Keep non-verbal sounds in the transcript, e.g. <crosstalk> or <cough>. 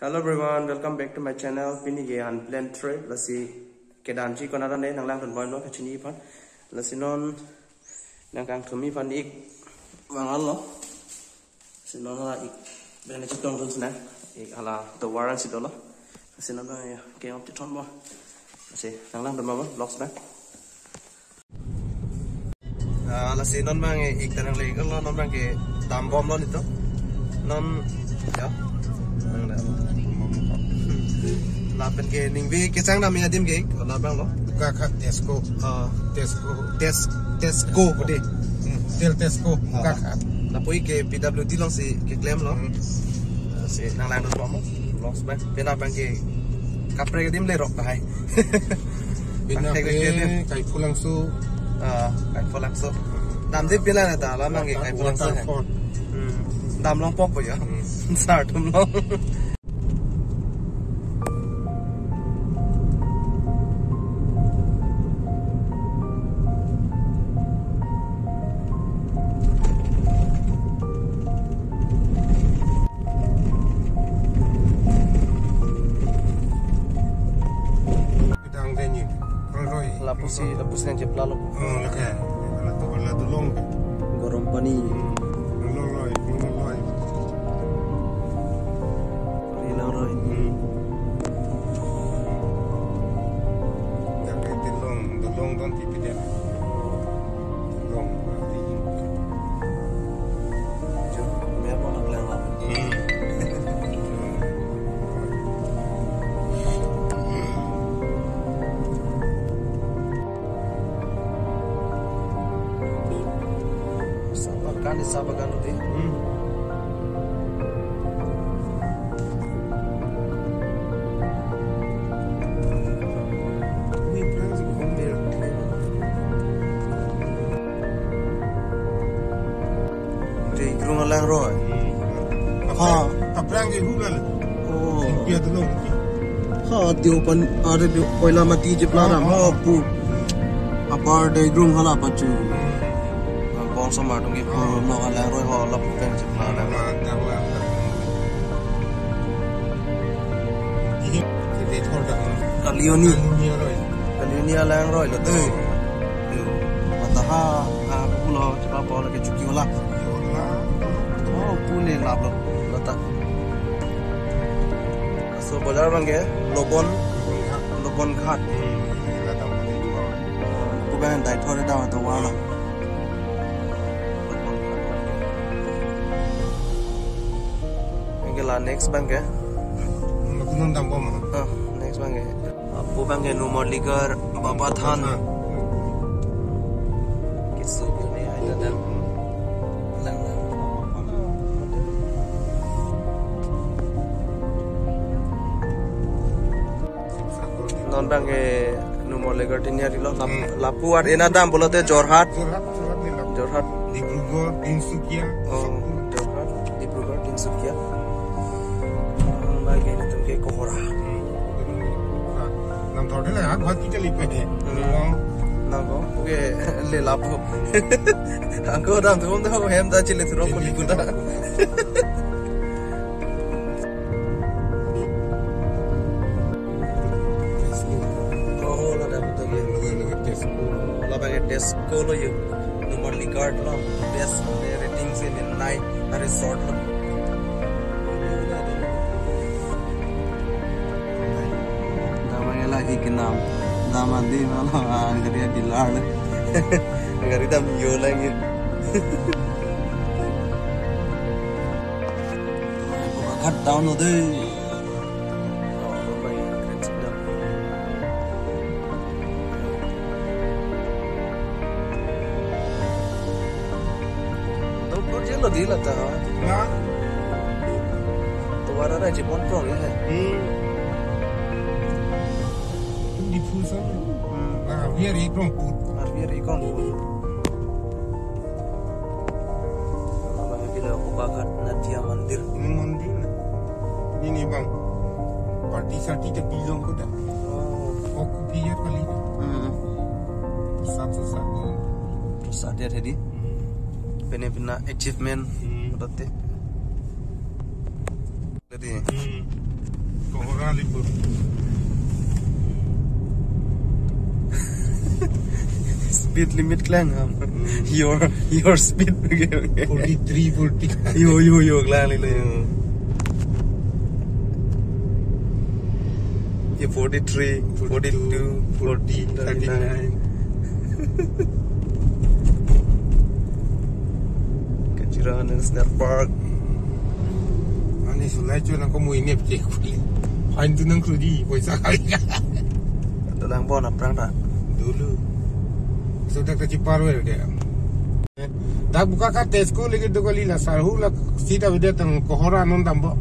Hello everyone, welcome back to my channel. Pini ge han plan trip lasi kedan chi kona ne nang lang don boy lo ka chini pan. Lasi non nang kang thumi pan ik wang al lo. Si non la ik ben chi tong dun sna. Ik ala the waran si do lo. Lasi non ba ke op ti ton mo. Lasi nang lang don mo vlogs na. Ah lasi non ba nge ik tanang le lo non ba nge dam bom lo ni to. Non ya. Nang la. là bên kia ninh vi cái là bằng đó ka kha tesco. Tesco. Tes tesco có đi tel tesco. Ka kha cái PWD long si claim lo? Si nang <laughs> lang sbe bên nào bằng cái cặp cái điểm lệ rọc cái bina ke kai pulang su. Tiếp bên này ta mang phô lạc số đam long pop vậy sao thum long bidang de ni roi là pusi là pusi yang jepla lo oh la ka la to la to long. Gorom pani long Grande Sabagano din. Mm. Grung lang roy. Ha, taprang ge hulal. Oh. Pia dulu. Ha, tiu pan are bi oila mati je plara ha pu. Apar de grung hala pachu. องสมาร์ทงี้พอรวมนอกแล้วรวยพอรับเป็นสิบล้านแล้วมาแล้วแล้วกะลิโอนี่กะลิโอนี่แรงร้อยเลยเออมาตาฮาอาพวกเรอจะมาบอกเลยจุกิวละโอ้กูเล่นลับแล้วมาตา so bazar mangge lobon กนคาด khat ku ban dai thore da to วะนะ Ini lah next bank ya. kunun dam bom Ah, next bank ya. Abu bank ya nomor ligar Bapa Than. Kisu ni ada dan lang lang. Non bank ya nomor ligar tinia di lo. Lapu ar ena dam bola te Jorhat. Jorhat, Jorhat. Jorhat. Dibrugarh, Tinsukia, Oh, Jorhat. Lagi ni रहा नंथौठे लगा हॉस्पिटल पे नांगौ बे ले लापो आंखौ दांथगौ दांखौ हेम दा चिले थ्रो खलिखौ दा टेस्ट को लो ये नंबर लिगार्ड लो बेस्ट रेटिंग से नाइन अरे शॉर्ट लो naam naman din ano ang kanya dilar ang karita miyola yun cut down na din लगी लगता है तुम्हारा राज्य कौन प्रॉब्लम है diffusa la via Ricron pur la via Ricron aku banget Nadia Mandir Mandir ini bang sati bilang kuda oh aku biar kali hmm. achievement berarti jadi libur speed limit klang ham your your speed okay, okay. 43, 40. yo yo yo klang li yo ये 43 42 40 39 Kejuran National Park Ani sulai cuy nak kamu ini cek kuli. Hain tu nang kerudi, poisa kali. Dalang bon aprang tak Dulu. Sudah ke Ciparu dia. Tak buka kat Tesco lagi tu kali lah. Sarhu lah sita beda tang kohora non tambo.